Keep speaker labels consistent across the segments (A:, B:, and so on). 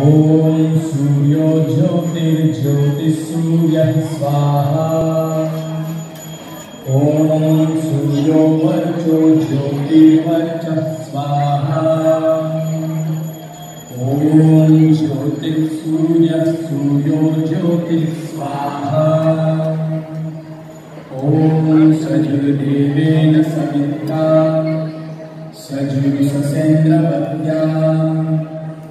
A: ॐ सूर्यो ज्योतिर्ज्योतिसूर्यः स्वाहा। ॐ सूर्यो वर्चो ज्योतिर्वर्चः स्वाहा। ॐ ज्योतिर्सूर्यः सूर्यो ज्योतिः स्वाहा ॐ सजुर्देवेन सविता। सजुषसेन्द्रपत्या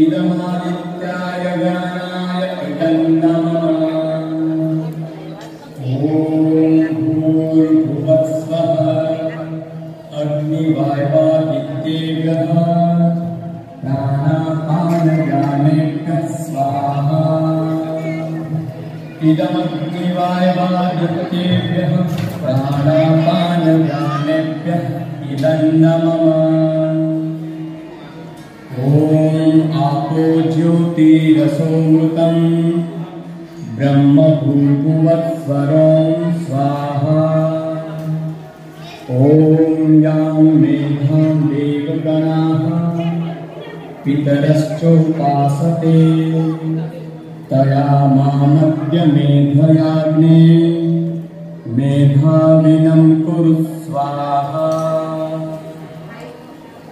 A: इदमादित्याय गणाय इदं नमः ॐ भूर्भुवस्वः अग्निवायवादित्येभ्यः प्राणापानयानेभ्यः स्वाहा इदमग्निवायवादित्येभ्यः प्राणापानयानेभ्यः इदं नमः आपो ज्योतिरसोमृतं ब्रह्मभूभुवत्स्वरों स्वाहा। ॐ यां मेधां देवगणाः। पितरश्चोपासते तया मामद्य मेधयाग्ने मेधाविनं कुरु स्वाहा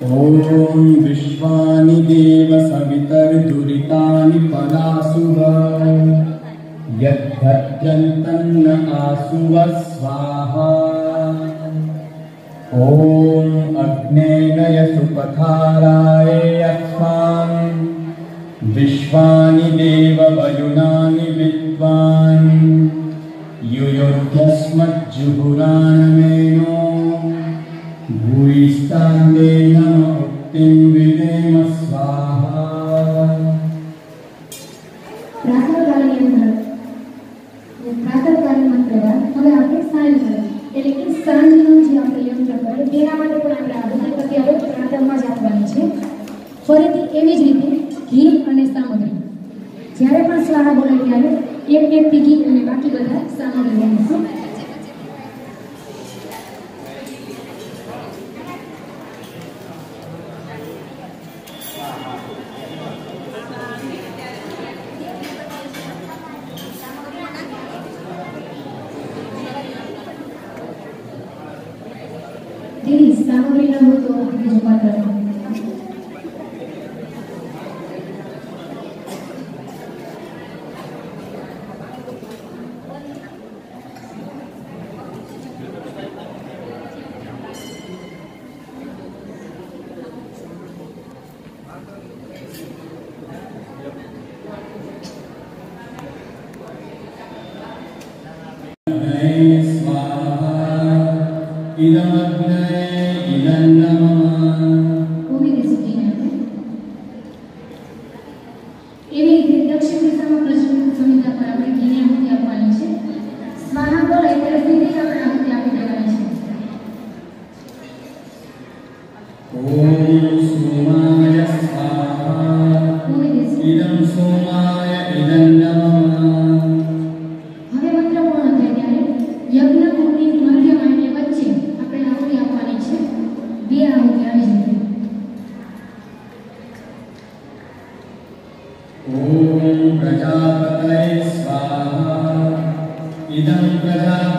A: ॐ विश्वानि देव सवितर्दुरितानि पलासुव यद्भद्यन्तन्न आसुव स्वाहा। ॐ अग्नेनय सुपथाराय अस्मान् विश्वानि देव वयुनानि विद्वान्। युयुध्यस्मज्जुहुराणमेनो
B: જ્યારે પણ સ્વારા બોલે ત્યારે એક વ્યક્તિ અને બાકી બધા સામે રહેવાનું સામગ્રી ન હોય તો આપણે જમા કરવાનું
A: इदं प्रजापतये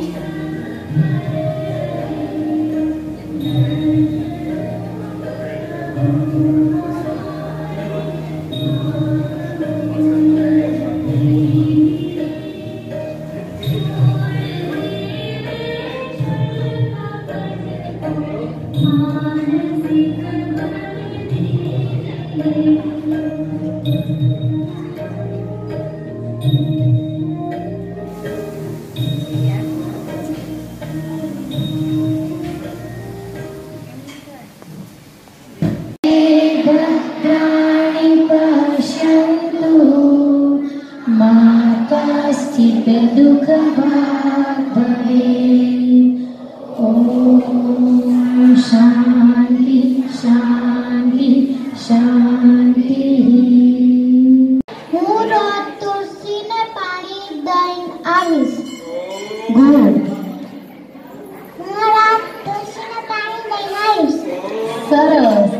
B: સરસ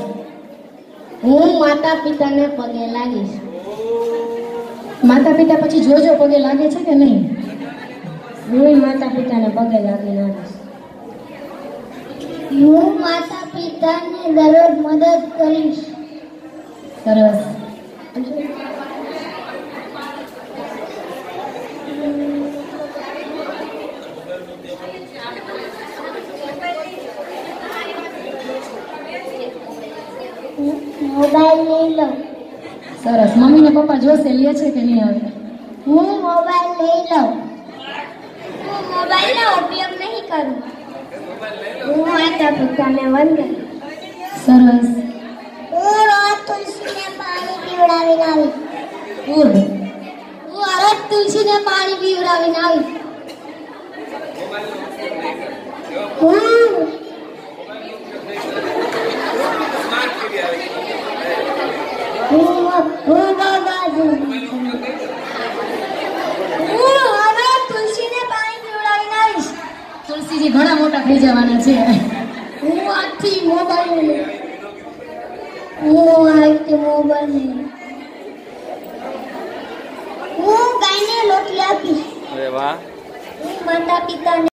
C: હું માતા પિતાને પગે લાગીશ
B: માતા પિતા પછી જોજો પગે લાગે છે કે નહીં
C: હું માતા પિતાને પગે લાગીને આવીશ હું માતા પિતાને દરરોજ મદદ કરીશ
B: સરસ
C: હું મોબાઈલ લઈ લઉં
B: સરસ. મમ્મી ને પપ્પા જોશે લે છે કે નહીં આવે
C: હું મોબાઈલ લઈ લઉં. હું મોબાઈલનો ઉપયોગ નહીં કરું. હું માતા પિતાને વંદન
B: સરસ.
C: હું રોજ તુલસીને પાણી પીવડાવીને આવી.
B: ગુડ
C: હું રોજ તુલસીને પાણી પીવડાવીને આવી. હું હું હું બાબાજી હું હવે તુલસીને પાણી પીવડાવીને આવીશ
B: તુલસીજી ઘણા મોટા થઈ જવાના છે.
C: હું આજથી મોબાઈલ હું આજથી મોબાઈલ હું ગાયને
D: અરે વાહ.
C: હું માતા પિતાને